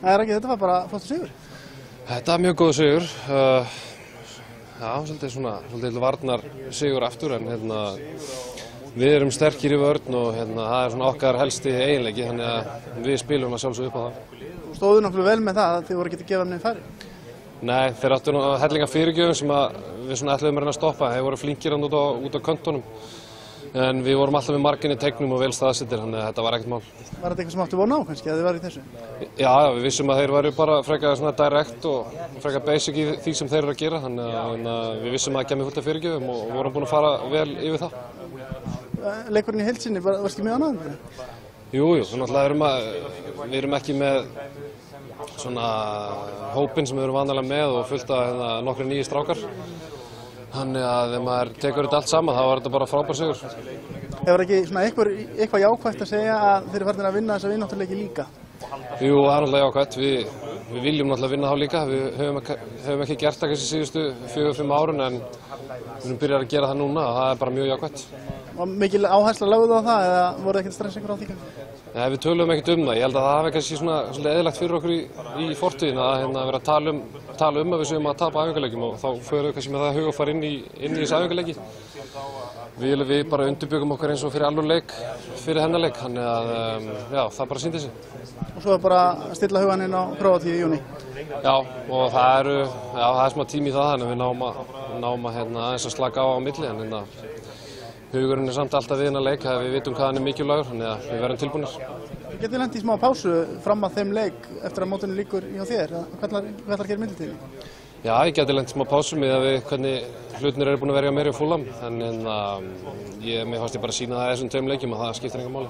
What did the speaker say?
Það er ekki, þetta var bara flottur sigur. Þetta er mjög góð sigur. Uh, já, svolítið svona, svolítið varnar sigur aftur en hérna, við erum sterkir í vörn og hérna, það er svona okkar helsti eiginleiki þannig að við spilum að sjálfsög upp á það. Þú stóðu náttúrulega vel með það að þið voru ekki að gefa henni færi. Nei, þeir áttu nú hellinga fyrirgjöfum sem við svona ætluðum að reyna að stoppa. Þeir voru flinkir hann út á, út á köntunum. En við vorum alltaf með margin í tegnum og vel staðsettir, þannig að þetta var ekkert mál. Var þetta eitthvað sem áttu vona á kannski að þið var í þessu? Já, við vissum að þeir væri bara frekar svona direct og frekar basic í því sem þeir eru að gera. Þannig að við vissum að það kemur fullt af fyrirgjöfum og vorum búin að fara vel yfir það. Leikurinn í heilsinni, var, varst ekki mjög ánægður? Jú, jú, þannig að við erum ekki með svona hópin sem við erum vanalega með og fullt af hérna, nokkru nýji strákar. Þannig að ef maður tekur þetta allt saman þá var þetta bara frábær sigur. Hefur ekki svona eitthvað, eitthvað jákvægt að segja að þeir eru farin að vinna þessa vinnáttuleiki líka? Jú, það er náttúrulega jákvæmt. Við, við viljum náttúrulega vinna þá líka. Við höfum, höfum ekki gert það kannski síðustu fjögur-fimm árun en við erum byrjað að gera það núna og það er bara mjög jákvæmt. Var mikil áhersla lögð á það eða voru ekkert stress ykkur á því kannski? Nei, við töluðum ekkert um það. Ég held að það hafi kannski svona, svona eðlagt fyrir okkur í, í fortíðin að hérna, vera að tala um, tala um að við séum að tapa æfingarleikjum og þá förum við kannski með það að huga að fara inn í, inn í þessi æfingarleiki. Við, við bara undirbyggum okkur eins og fyrir alveg leik, fyrir hennar leik, þannig að um, já, það bara síndi sig. Og svo bara að stilla hugan inn á Króatíu í júni. Já, og það eru, já, það er smá tími í það, þannig að við náum að, náum að hérna, aðeins að slaka á á milli, en hérna, hugurinn er samt alltaf við leik, að við vitum hvað hann er mikilvægur, þannig að við verðum tilbúinir. Þið getið lendi í smá pásu fram að þeim leik eftir að mótunni líkur hjá þér. Hvað ætlar að gera myndiltíðinni? Já, ég geti lengt smá pásum með að við hvernig hlutinir eru búin að verja mér í fúlam, en hérna, ég, mér fannst ég bara sína það þessum tveim leikjum að það skiptir enga máli.